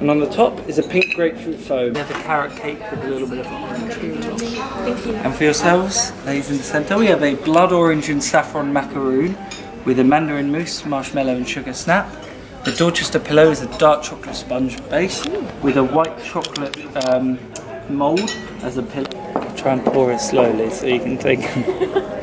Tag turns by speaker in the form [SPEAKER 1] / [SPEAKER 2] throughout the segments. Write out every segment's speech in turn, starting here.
[SPEAKER 1] And on the top is a pink grapefruit foam. We have a carrot cake with a little bit of orange on top. And for yourselves, ladies in the centre, we have a blood orange and saffron macaroon with a mandarin mousse, marshmallow and sugar snap. The Dorchester pillow is a dark chocolate sponge base with a white chocolate um, mould as a pillow. I'll try and pour it slowly so you can take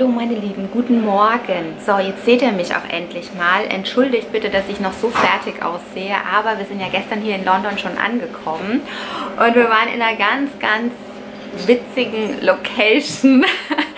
[SPEAKER 2] Hallo meine Lieben, guten Morgen. So, jetzt seht ihr mich auch endlich mal. Entschuldigt bitte, dass ich noch so fertig aussehe, aber wir sind ja gestern hier in London schon angekommen und wir waren in einer ganz, ganz witzigen Location.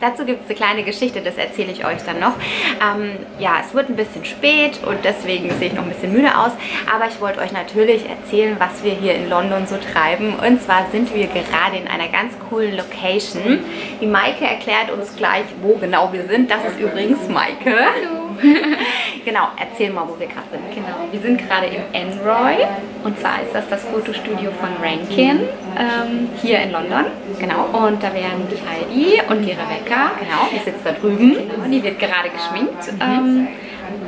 [SPEAKER 2] Dazu gibt es eine kleine Geschichte, das erzähle ich euch dann noch. Ähm, ja, es wird ein bisschen spät und deswegen sehe ich noch ein bisschen müde aus, aber ich wollte euch natürlich erzählen, was wir hier in London so treiben. Und zwar sind wir gerade in einer ganz coolen Location. Die Maike erklärt uns gleich, wo genau wir sind. Das ist übrigens Maike. Hallo. genau, erzähl mal, wo wir gerade sind. Genau, wir sind gerade im Enroy und zwar ist das das Fotostudio von Rankin ähm, hier in London. Genau, und da wären die Heidi und die Rebecca. Genau, die sitzt da drüben genau, und die wird gerade geschminkt. Ähm,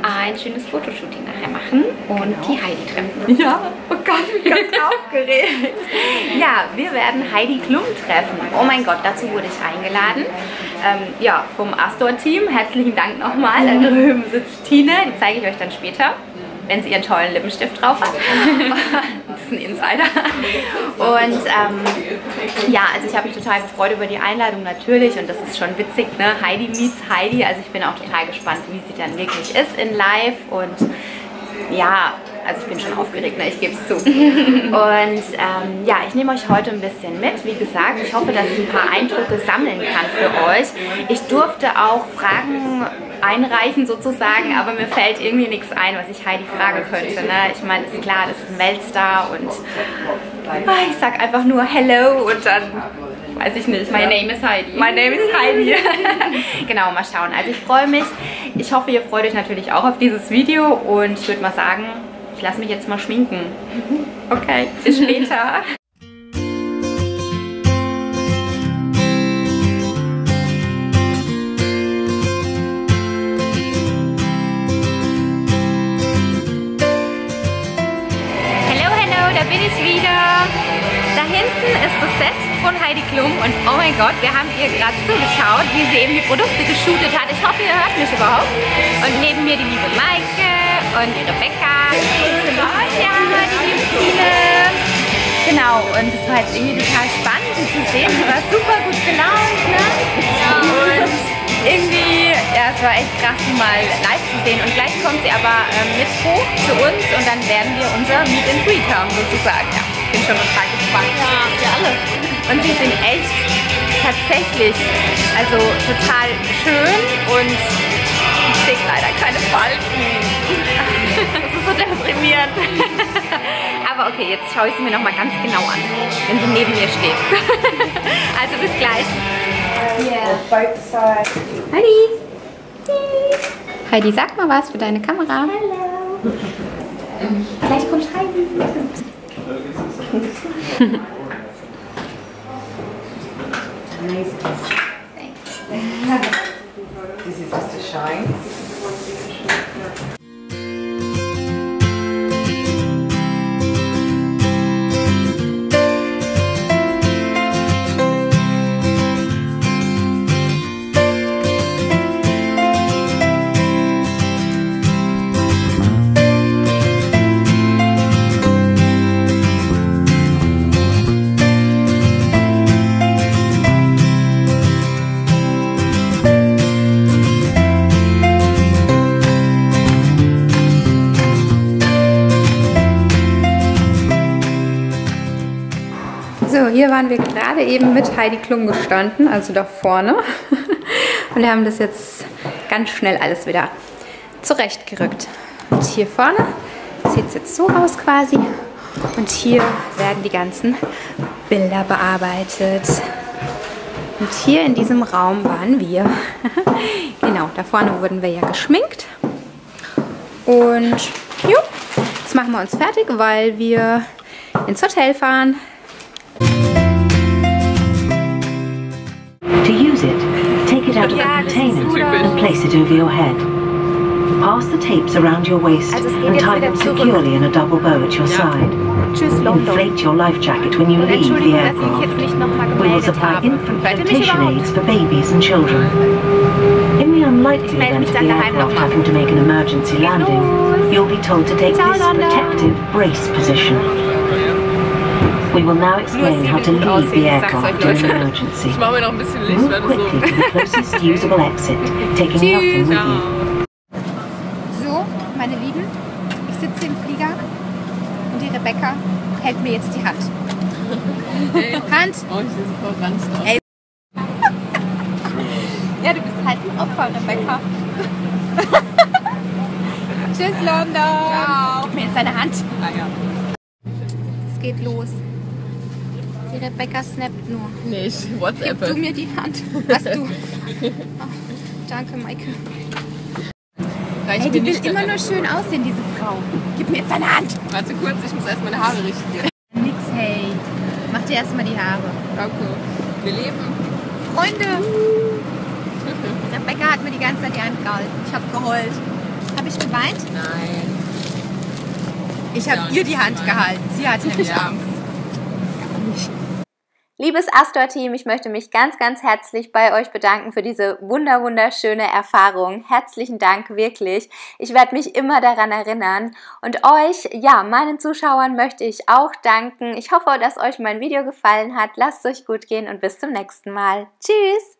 [SPEAKER 2] ein schönes Fotoshooting nachher machen und genau. die Heidi treffen. Ja, oh Gott, ich bin ganz aufgeregt. Ja, wir werden Heidi Klum treffen. Oh mein Gott, dazu wurde ich eingeladen. Ähm, ja, vom Astor-Team. Herzlichen Dank nochmal. Da drüben sitzt Tine, die zeige ich euch dann später wenn sie ihren tollen Lippenstift drauf hat. ein Insider. Und ähm, ja, also ich habe mich total gefreut über die Einladung natürlich und das ist schon witzig, ne? Heidi meets Heidi. Also ich bin auch total gespannt, wie sie dann wirklich ist in live und ja, also ich bin schon aufgeregt, ne? ich gebe es zu. Und ähm, ja, ich nehme euch heute ein bisschen mit. Wie gesagt, ich hoffe, dass ich ein paar Eindrücke sammeln kann für euch. Ich durfte auch Fragen einreichen sozusagen, aber mir fällt irgendwie nichts ein, was ich Heidi fragen könnte. Ne? Ich meine, ist klar, das ist ein Weltstar und ah, ich sag einfach nur Hello und dann weiß ich nicht.
[SPEAKER 3] My name is Heidi.
[SPEAKER 2] My name is Heidi. genau, mal schauen. Also ich freue mich. Ich hoffe, ihr freut euch natürlich auch auf dieses Video und ich würde mal sagen, ich lasse mich jetzt mal schminken. Okay, bis später. bin ich wieder. Da hinten ist das Set von Heidi Klum und oh mein Gott, wir haben ihr gerade zugeschaut, wie sie eben die Produkte geshootet hat. Ich hoffe, ihr hört mich überhaupt. Und neben mir die liebe Maike und die Rebecca. Ja, die liebe Tine. Genau, und es war jetzt irgendwie total spannend, sie zu sehen. Sie war super gut gelaunt, ne? Und irgendwie, ja, es war echt krass, sie mal live zu sehen. Und gleich kommt sie aber ähm, mit hoch zu uns und dann werden wir unser Meet and Greet haben, sozusagen. Ja, bin schon total gespannt.
[SPEAKER 3] Ja.
[SPEAKER 2] Und sie sind echt tatsächlich, also total schön und ich sehe leider keine Falten. Das ist so deprimierend. Aber okay, jetzt schaue ich sie mir nochmal ganz genau an, wenn sie neben mir steht. Also bis gleich. Yeah. Heidi. Heidi, sag mal was für deine Kamera. Hallo. Gleich kommt Heidi. hier waren wir gerade eben mit Heidi Klum gestanden, also da vorne. Und wir haben das jetzt ganz schnell alles wieder zurechtgerückt. Und hier vorne sieht es jetzt so aus quasi. Und hier werden die ganzen Bilder bearbeitet. Und hier in diesem Raum waren wir. genau, da vorne wurden wir ja geschminkt. Und jo, jetzt machen wir uns fertig, weil wir ins Hotel fahren.
[SPEAKER 3] Out of the container and place it over your head. Pass the tapes around your waist
[SPEAKER 2] Also es geht
[SPEAKER 3] and tie them securely in a double bow at your side.
[SPEAKER 2] Tschüss, London.
[SPEAKER 3] Inflate your life jacket when you leave the
[SPEAKER 2] Entschuldigung, dass ich mich
[SPEAKER 3] aircraft.
[SPEAKER 2] jetzt nicht nochmal
[SPEAKER 3] We will supply infant
[SPEAKER 2] Hört ihr mich
[SPEAKER 3] flotation aids for babies and children. In the unlikely event of the aircraft having to make an emergency landing, you'll be told to take this protective brace position. We will now explain how to leave the
[SPEAKER 4] ich sag's
[SPEAKER 3] aircraft
[SPEAKER 4] euch,
[SPEAKER 3] during
[SPEAKER 4] Leute.
[SPEAKER 3] emergency.
[SPEAKER 4] Ich mache mir noch ein bisschen Licht,
[SPEAKER 3] Move quickly
[SPEAKER 4] so.
[SPEAKER 3] to the closest usable exit, taking nothing with you.
[SPEAKER 2] So, meine Lieben, ich sitze im Flieger und die Rebecca hält mir jetzt die Hand. Hand!
[SPEAKER 4] Oh, ich sehe so verranzt aus.
[SPEAKER 2] Ey. Ja, du bist halt ein Opfer, Rebecca. Tschüss, London! Ciao! Mir ist deine Hand.
[SPEAKER 4] Ah, ja.
[SPEAKER 2] Es geht los. Die Rebecca snappt nur.
[SPEAKER 4] Nicht.
[SPEAKER 2] Gib
[SPEAKER 4] WhatsApp.
[SPEAKER 2] du mir die Hand. Was du? Oh, danke, Maike.
[SPEAKER 4] Reicht
[SPEAKER 2] Ey, die will
[SPEAKER 4] nicht.
[SPEAKER 2] immer nur schön aussehen, diese Frau. Gib mir jetzt deine Hand.
[SPEAKER 4] Warte kurz, ich muss erst meine Haare richten.
[SPEAKER 2] Nix, hey. Mach dir erstmal die Haare.
[SPEAKER 4] Okay. Wir leben.
[SPEAKER 2] Freunde! Rebecca hat mir die ganze Zeit die Hand gehalten. Ich habe geheult. Habe ich geweint?
[SPEAKER 4] Nein.
[SPEAKER 2] Ich
[SPEAKER 4] Ja,
[SPEAKER 2] habe ihr die Hand
[SPEAKER 4] nein.
[SPEAKER 2] gehalten. Sie hatte nämlich
[SPEAKER 4] Ja.
[SPEAKER 2] Angst.
[SPEAKER 5] Liebes Astor-Team, ich möchte mich ganz, ganz herzlich bei euch bedanken für diese wunder, wunderschöne Erfahrung. Herzlichen Dank, wirklich. Ich werde mich immer daran erinnern. Und euch, ja, meinen Zuschauern möchte ich auch danken. Ich hoffe, dass euch mein Video gefallen hat. Lasst es euch gut gehen und bis zum nächsten Mal. Tschüss!